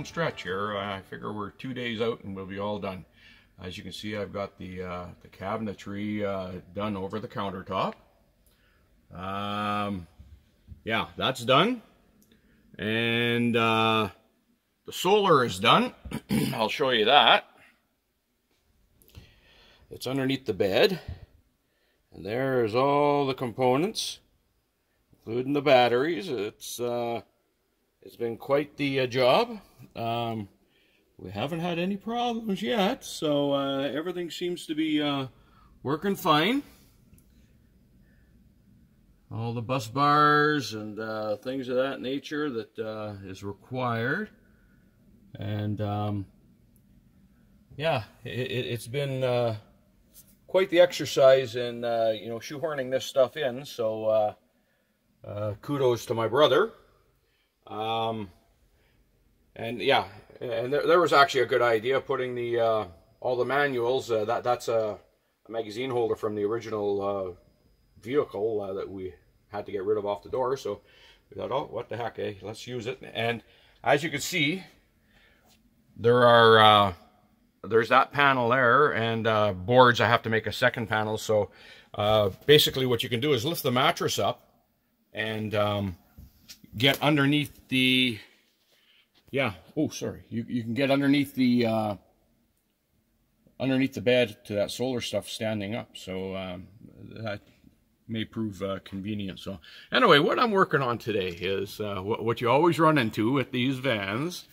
home stretch here. I figure we're two days out and we'll be all done. As you can see, I've got the, uh, the cabinetry uh, done over the countertop. Um, yeah, that's done. And uh, the solar is done. I'll show you that. It's underneath the bed. And there's all the components, including the batteries. It's uh, It's been quite the uh, job. Um, we haven't had any problems yet, so uh, everything seems to be uh, working fine. All the bus bars and uh, things of that nature that uh, is required. And um, yeah, it, has been uh, quite the exercise in, you know, shoehorning this stuff in. So kudos to my brother. Um, and yeah, and there, there, was actually a good idea putting the uh, all the manuals. Uh, that that's a, a, magazine holder from the original uh, vehicle uh, that we had to get rid of off the door. So we thought, oh, what the heck, eh? Let's use it. And as you can see, there are uh, there's that panel there, and uh, boards. I have to make a second panel. So uh basically, what you can do is lift the mattress up and um, get underneath the yeah. Oh, sorry. You you can get underneath the uh, underneath the bed to that solar stuff standing up. So um, that may prove uh, convenient. So anyway, what I'm working on today is uh, what, what you always run into with these vans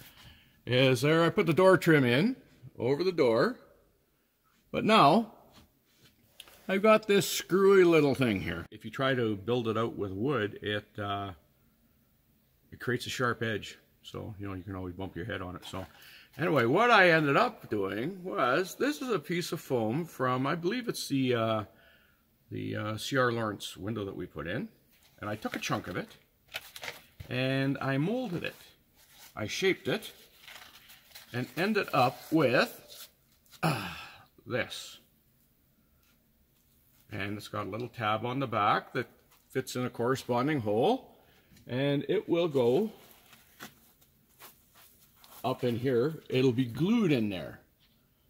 is there I put the door trim in over the door. But now I've got this screwy little thing here. If you try to build it out with wood, it uh, it creates a sharp edge. So, you know, you can always bump your head on it. So, anyway, what I ended up doing was, this is a piece of foam from, I believe it's the, uh, the uh, C.R. Laurence window that we put in. And I took a chunk of it, and I molded it. I shaped it, and ended up with uh, this. And it's got a little tab on the back that fits in a corresponding hole. And it will go up in here. It'll be glued in there.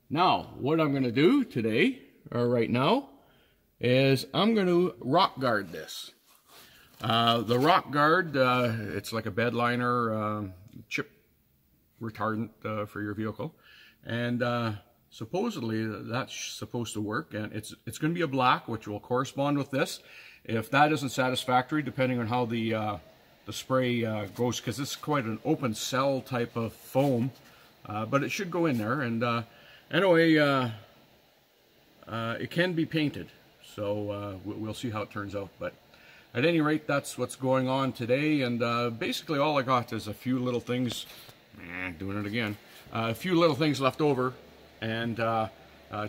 Now, what I'm going to do today, or right now, is I'm going to rock guard this. Uh, the rock guard, uh, it's like a bed liner uh, chip retardant uh, for your vehicle. And uh, supposedly that's supposed to work. And it's, it's going to be a black, which will correspond with this. If that isn't satisfactory, depending on how the uh, the spray uh, goes because it's quite an open cell type of foam uh, but it should go in there. And uh, anyway uh, uh, it can be painted. So uh, we'll see how it turns out. But at any rate that's what's going on today. And basically all I got is a few little things. Eh, doing it again. A few little things left over and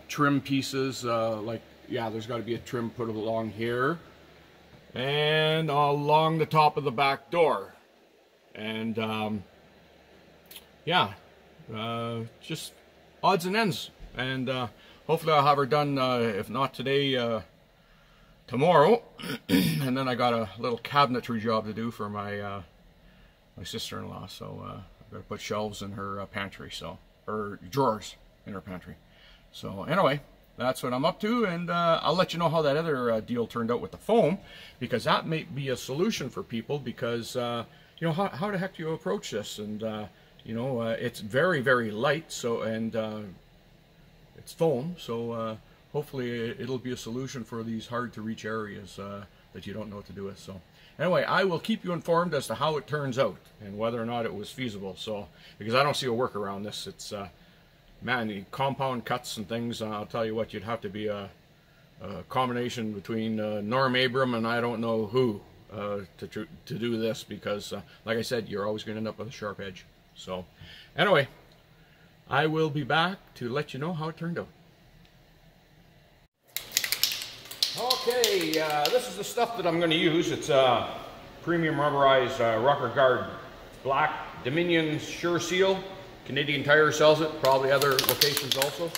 trim pieces like yeah there's got to be a trim put along here and along the top of the back door. And um, yeah, uh, just odds and ends. And uh, hopefully I'll have her done, uh, if not today, uh, tomorrow. and then I got a little cabinetry job to do for my uh, my sister-in-law. So uh, I've got to put shelves in her pantry, so or drawers in her pantry. So anyway, that's what I'm up to, and uh, I'll let you know how that other uh, deal turned out with the foam, because that may be a solution for people, because, uh, you know, how, how the heck do you approach this? And, uh, you know, uh, it's very, very light, so, and uh, it's foam, so hopefully it'll be a solution for these hard-to-reach areas that you don't know what to do with, so. Anyway, I will keep you informed as to how it turns out, and whether or not it was feasible, so, because I don't see a workaround this, it's, man, the compound cuts and things, uh, I'll tell you what, you'd have to be a, a combination between uh, Norm Abram and I don't know who uh, to, to do this because, uh, like I said, you're always going to end up with a sharp edge. So, anyway, I will be back to let you know how it turned out. Okay, uh, this is the stuff that I'm going to use. It's a premium rubberized uh, rocker guard black Dominion Sure Seal. Canadian Tire sells it, probably other locations also.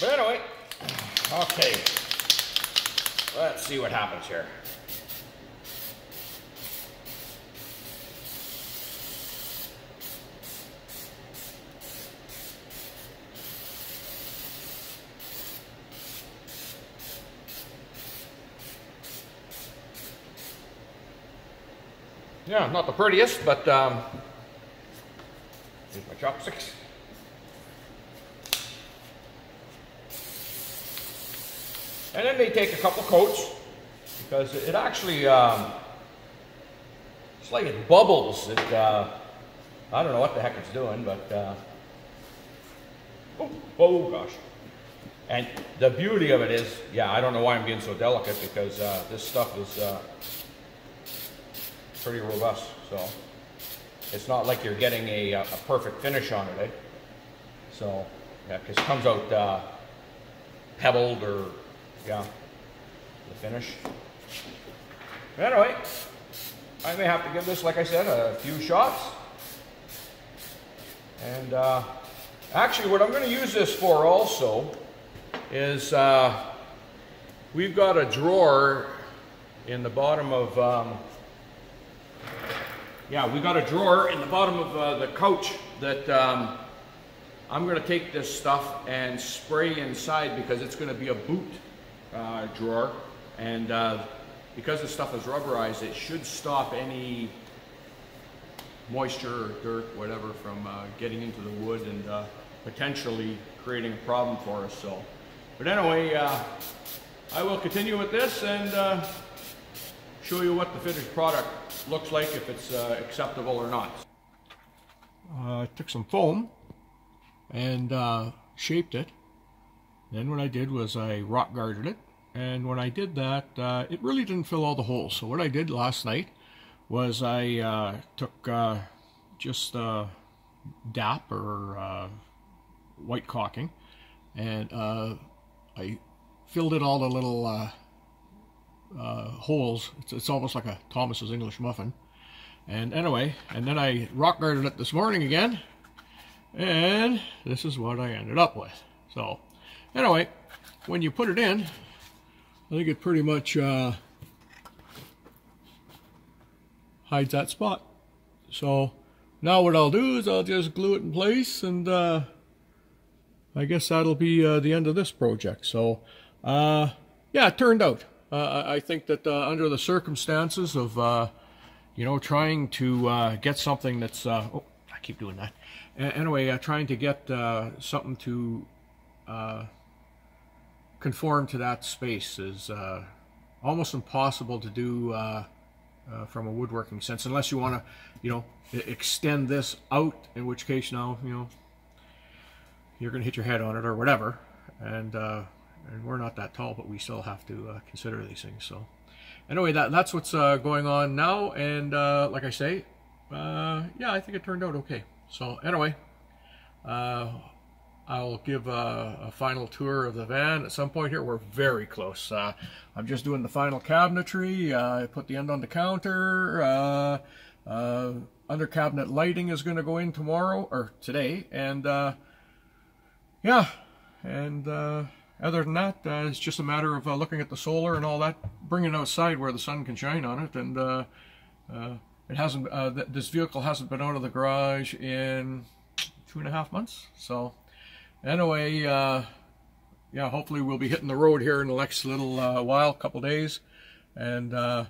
But anyway, okay. Let's see what happens here. Yeah, not the prettiest, but um, chopsticks. And then they take a couple coats because it actually, um, it's like it bubbles. It, uh, I don't know what the heck it's doing, but, uh, oh, oh gosh. And the beauty of it is, yeah, I don't know why I'm being so delicate because uh, this stuff is uh, pretty robust. So it's not like you're getting a, a perfect finish on it. Eh? So yeah, because it comes out uh, pebbled or yeah, the finish. Anyway, I may have to give this, like I said, a few shots. And uh, actually, what I'm going to use this for also is uh, we've got a drawer in the bottom of, um, yeah, we got a drawer in the bottom of uh, the couch that um, I'm going to take this stuff and spray inside because it's going to be a boot uh, drawer. And uh, because the stuff is rubberized, it should stop any moisture or dirt, whatever, from uh, getting into the wood and uh, potentially creating a problem for us. So, but anyway, uh, I will continue with this and show you what the finished product looks like, if it's uh, acceptable or not. Uh, I took some foam and shaped it. Then what I did was I rock guarded it. And when I did that, uh, it really didn't fill all the holes. So what I did last night was I uh, took uh, just uh, DAP or uh, white caulking and uh, I filled it all the little holes. It's, it's almost like a Thomas's English muffin. And anyway, and then I rock guarded it this morning again. And this is what I ended up with. So anyway, when you put it in, I think it pretty much uh, hides that spot. So now what I'll do is I'll just glue it in place and uh, I guess that'll be uh, the end of this project. So uh, yeah, it turned out. Uh, I think that uh, under the circumstances of, you know, trying to get something that's, oh, I keep doing that. Anyway, trying to get something to conform to that space is uh, almost impossible to do uh, uh, from a woodworking sense, unless you want to, you know, extend this out, in which case now, you know, you're going to hit your head on it or whatever. And, uh, and we're not that tall, but we still have to uh, consider these things. So anyway, that, that's what's uh, going on now. And like I say, yeah, I think it turned out okay. So anyway, I'll give a, a, final tour of the van at some point here. We're very close. Uh, I'm just doing the final cabinetry. Uh, I put the end on the counter. Uh, uh under cabinet lighting is going to go in tomorrow or today. And uh, yeah, and uh, other than that, it's just a matter of looking at the solar and all that, bringing it outside where the sun can shine on it. And it hasn't. this vehicle hasn't been out of the garage in two and a half months. So anyway, uh, yeah, hopefully we'll be hitting the road here in the next little uh, while, couple days. And uh,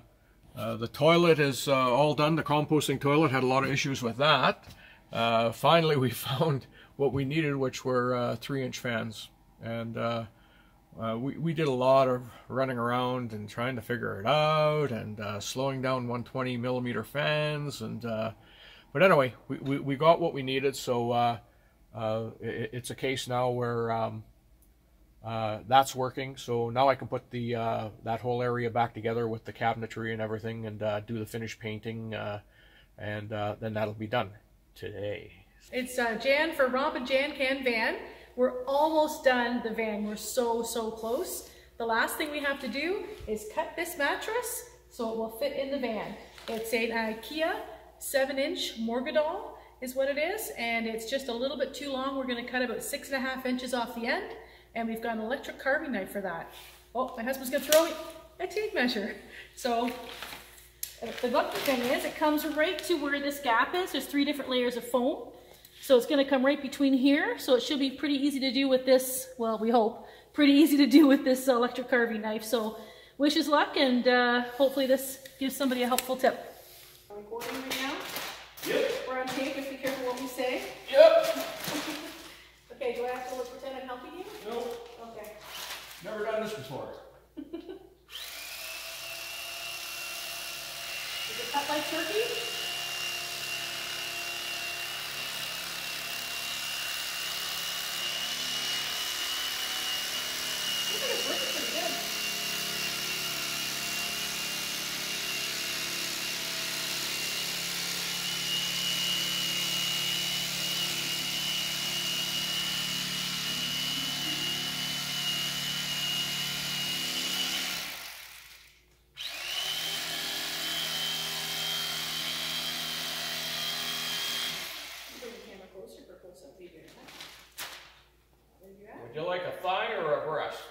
uh the toilet is uh, all done. The composting toilet had a lot of issues with that. Uh, finally, we found what we needed, which were three-inch fans. And we, we did a lot of running around and trying to figure it out and slowing down 120 millimeter fans. And But anyway, we, we, we got what we needed. So uh, it, it's a case now where um, uh, that's working. So now I can put the uh, that whole area back together with the cabinetry and everything and uh, do the finished painting uh, and uh, then that'll be done today. It's Jan for Rob and Jan Can Van. We're almost done the van. We're so, so close. The last thing we have to do is cut this mattress so it will fit in the van. It's an IKEA 7-inch Morgedal is what it is, and it's just a little bit too long. We're gonna cut about six and a half inches off the end, and we've got an electric carving knife for that. Oh, my husband's gonna throw a tape measure. So uh, the lucky thing is it comes right to where this gap is. There's three different layers of foam. So it's gonna come right between here. So it should be pretty easy to do with this, well, we hope, pretty easy to do with this electric carving knife. So wish us luck and uh, hopefully this gives somebody a helpful tip. Are we recording right now? Yep. We're on tape, just be careful what we say. Yep. Okay, do I have to look, pretend I'm helping you? Nope. Okay. Never done this before. Is it cut like turkey? Looks like it's working pretty good. Bring the camera closer for close-up video. There you are. Would you like a thigh or a breast?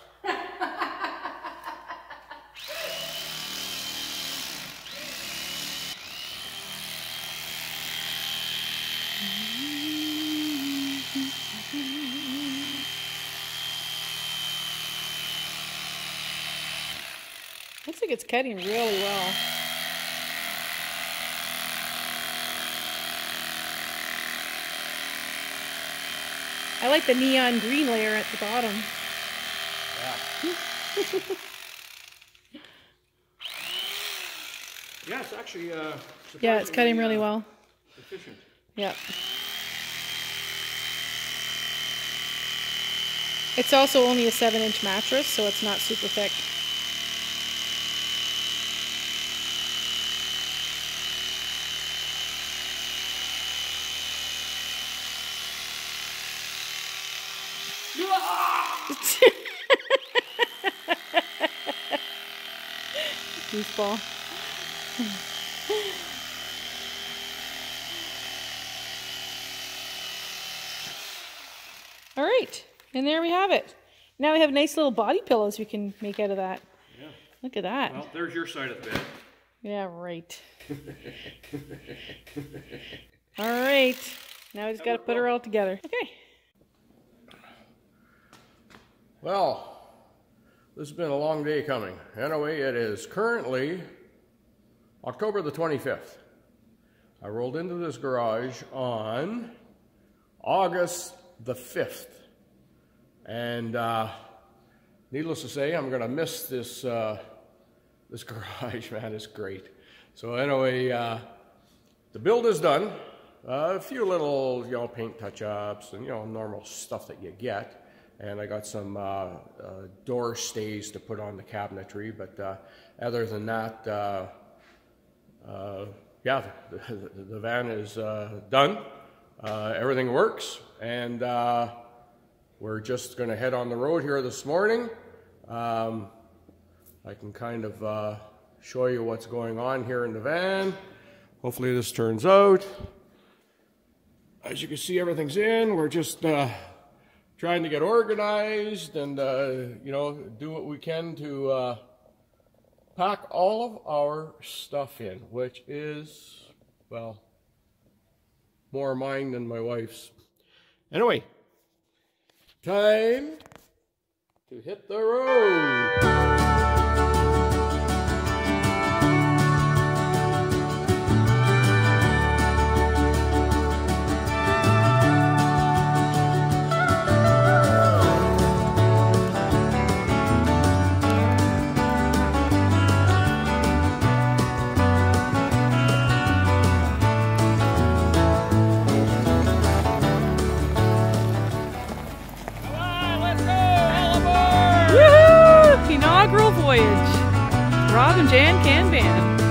Like it's cutting really well. I like the neon green layer at the bottom. Yeah. yeah, it's actually uh, Yeah, it's cutting really uh, well. Efficient. Yep. It's also only a 7 inch mattress, so it's not super thick. Gooseball. All right, and there we have it. Now we have nice little body pillows we can make out of that. Yeah. Look at that. Well, there's your side of the bed. Yeah, right. all right. Now we just got to put her all together. Okay. Well, this has been a long day coming. Anyway, it is currently October the 25th. I rolled into this garage on August the 5th. And uh, needless to say, I'm going to miss this, uh, this garage, man. It's great. So anyway, uh, the build is done. A few little, you know, paint touch-ups and, you know, normal stuff that you get. And I got some uh, uh, door stays to put on the cabinetry. But uh, other than that, yeah, the, the, van is done. Everything works. And we're just going to head on the road here this morning. Um, I can kind of uh, show you what's going on here in the van. Hopefully this turns out. As you can see, everything's in. We're just uh, trying to get organized and, uh, you know, do what we can to uh, pack all of our stuff in, which is, well, more mine than my wife's. Anyway, time to hit the road. Aboard!